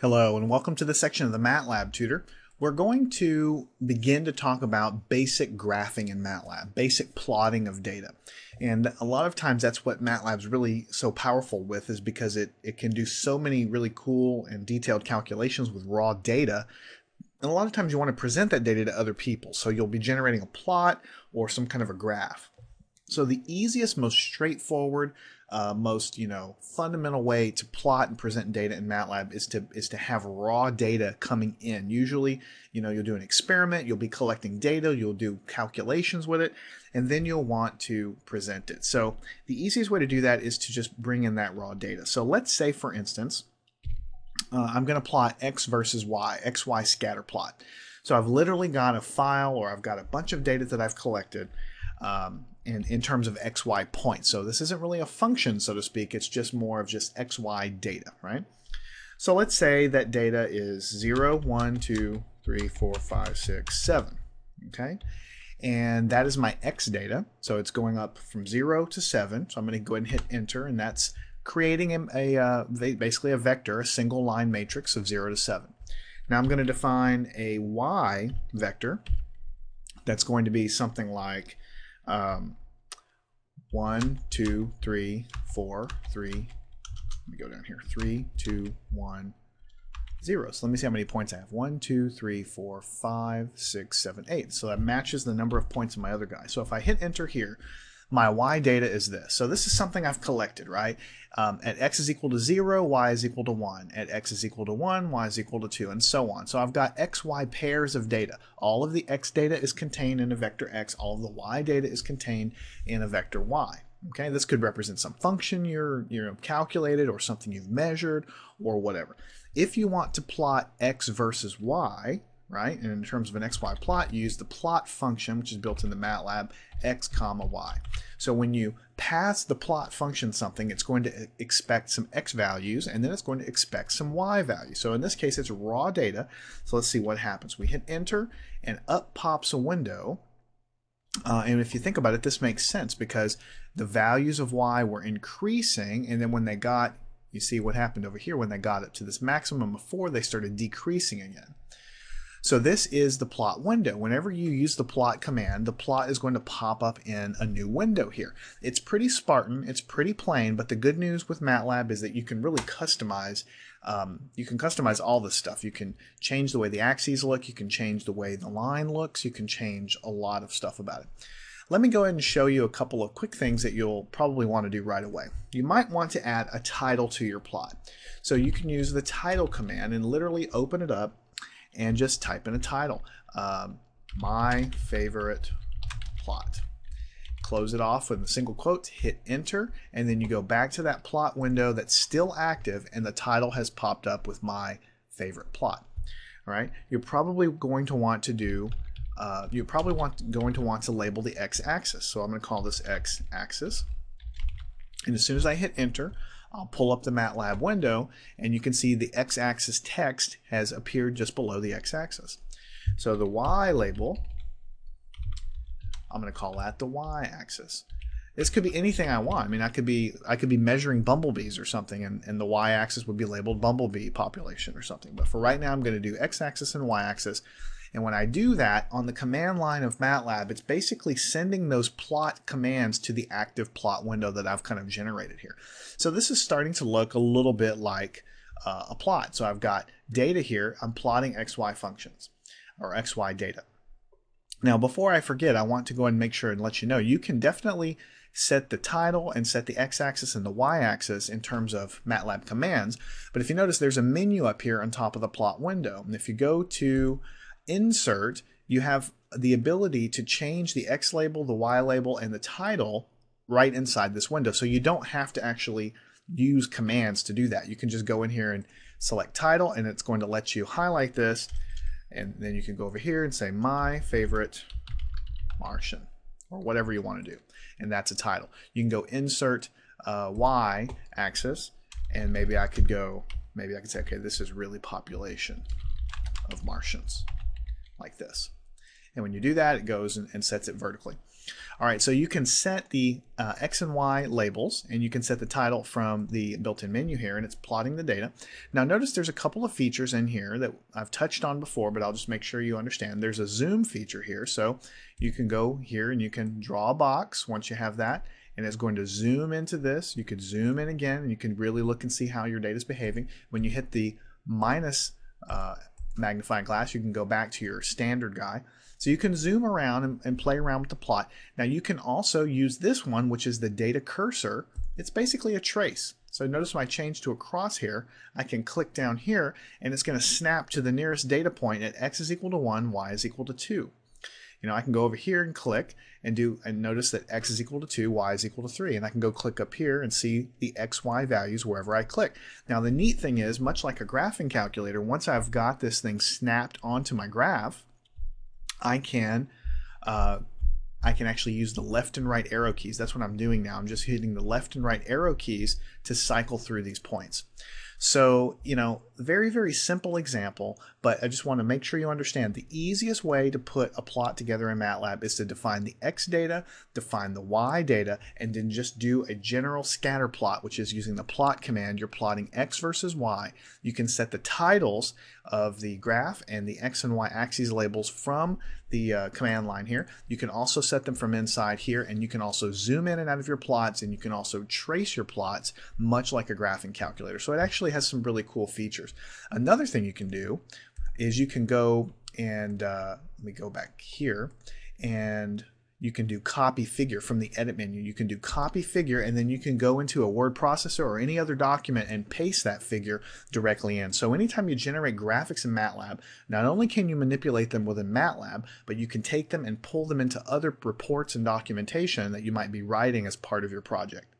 Hello and welcome to the section of the MATLAB tutor. We're going to begin to talk about basic graphing in MATLAB, basic plotting of data. And a lot of times that's what MATLAB's really so powerful with is because it, it can do so many really cool and detailed calculations with raw data. And a lot of times you want to present that data to other people. So you'll be generating a plot or some kind of a graph. So the easiest, most straightforward, uh, most you know fundamental way to plot and present data in MATLAB is to is to have raw data coming in. Usually, you know, you'll do an experiment, you'll be collecting data, you'll do calculations with it, and then you'll want to present it. So the easiest way to do that is to just bring in that raw data. So let's say, for instance, uh, I'm going to plot x versus y, xy scatter plot. So I've literally got a file or I've got a bunch of data that I've collected. Um, in, in terms of xy points. So this isn't really a function, so to speak. It's just more of just xy data, right? So let's say that data is 0, 1, 2, 3, 4, 5, 6, 7. Okay? And that is my x data. So it's going up from 0 to 7. So I'm going to go ahead and hit enter, and that's creating a, a uh, basically a vector, a single line matrix of 0 to 7. Now I'm going to define a y vector that's going to be something like um, one, two, three, four, three. Let me go down here. Three, two, one, zero. So let me see how many points I have. One, two, three, four, five, six, seven, eight. So that matches the number of points in my other guy. So if I hit enter here, my y data is this. So this is something I've collected, right? Um, at x is equal to 0, y is equal to 1. At x is equal to 1, y is equal to 2, and so on. So I've got x, y pairs of data. All of the x data is contained in a vector x. All of the y data is contained in a vector y. Okay, this could represent some function you're, you're calculated or something you've measured or whatever. If you want to plot x versus y, right? And in terms of an xy plot, you use the plot function, which is built into MATLAB, x comma y. So when you pass the plot function something, it's going to expect some x values, and then it's going to expect some y values. So in this case, it's raw data. So let's see what happens. We hit enter, and up pops a window. Uh, and if you think about it, this makes sense because the values of y were increasing, and then when they got, you see what happened over here, when they got it to this maximum of 4, they started decreasing again. So this is the plot window. Whenever you use the plot command, the plot is going to pop up in a new window here. It's pretty Spartan, it's pretty plain, but the good news with MATLAB is that you can really customize um, you can customize all this stuff. You can change the way the axes look, you can change the way the line looks, you can change a lot of stuff about it. Let me go ahead and show you a couple of quick things that you'll probably want to do right away. You might want to add a title to your plot. So you can use the title command and literally open it up and just type in a title. Um, my favorite plot. Close it off with a single quote, hit enter, and then you go back to that plot window that's still active and the title has popped up with my favorite plot. All right, you're probably going to want to do, uh, you're probably want going to want to label the x-axis. So I'm going to call this x-axis. And as soon as I hit enter, I'll pull up the MATLAB window and you can see the x-axis text has appeared just below the x-axis. So the y label, I'm going to call that the y-axis. This could be anything I want. I mean, I could be I could be measuring bumblebees or something, and, and the y-axis would be labeled bumblebee population or something. But for right now, I'm going to do x-axis and y-axis, and when I do that on the command line of MATLAB, it's basically sending those plot commands to the active plot window that I've kind of generated here. So this is starting to look a little bit like uh, a plot. So I've got data here. I'm plotting XY functions or XY data. Now, before I forget, I want to go and make sure and let you know you can definitely set the title and set the x-axis and the y-axis in terms of MATLAB commands. But if you notice, there's a menu up here on top of the plot window. And if you go to insert, you have the ability to change the X label, the Y label, and the title right inside this window. So you don't have to actually use commands to do that. You can just go in here and select title and it's going to let you highlight this and then you can go over here and say my favorite Martian or whatever you want to do and that's a title. You can go insert uh, Y axis and maybe I could go maybe I could say okay this is really population of Martians like this. And when you do that, it goes and, and sets it vertically. All right, so you can set the uh, X and Y labels and you can set the title from the built-in menu here and it's plotting the data. Now notice there's a couple of features in here that I've touched on before, but I'll just make sure you understand. There's a zoom feature here, so you can go here and you can draw a box once you have that and it's going to zoom into this. You could zoom in again and you can really look and see how your data is behaving. When you hit the minus uh, magnifying glass, you can go back to your standard guy. So you can zoom around and, and, play around with the plot. Now you can also use this one, which is the data cursor. It's basically a trace. So notice when I change to a crosshair, I can click down here and it's going to snap to the nearest data point at x is equal to 1, y is equal to 2. You know, I can go over here and click and do and notice that x is equal to 2, y is equal to 3. And I can go click up here and see the x, y values wherever I click. Now the neat thing is, much like a graphing calculator, once I've got this thing snapped onto my graph, I can uh, I can actually use the left and right arrow keys. That's what I'm doing now. I'm just hitting the left and right arrow keys to cycle through these points. So, you know, very, very simple example, but I just want to make sure you understand the easiest way to put a plot together in MATLAB is to define the X data, define the Y data, and then just do a general scatter plot, which is using the plot command. You're plotting X versus Y. You can set the titles of the graph and the X and Y axes labels from the uh, command line here. You can also set them from inside here, and you can also zoom in and out of your plots, and you can also trace your plots, much like a graphing calculator. So it actually has some really cool features. Another thing you can do is you can go and uh, let me go back here and you can do copy figure from the edit menu. You can do copy figure and then you can go into a word processor or any other document and paste that figure directly in. So anytime you generate graphics in MATLAB, not only can you manipulate them within MATLAB, but you can take them and pull them into other reports and documentation that you might be writing as part of your project.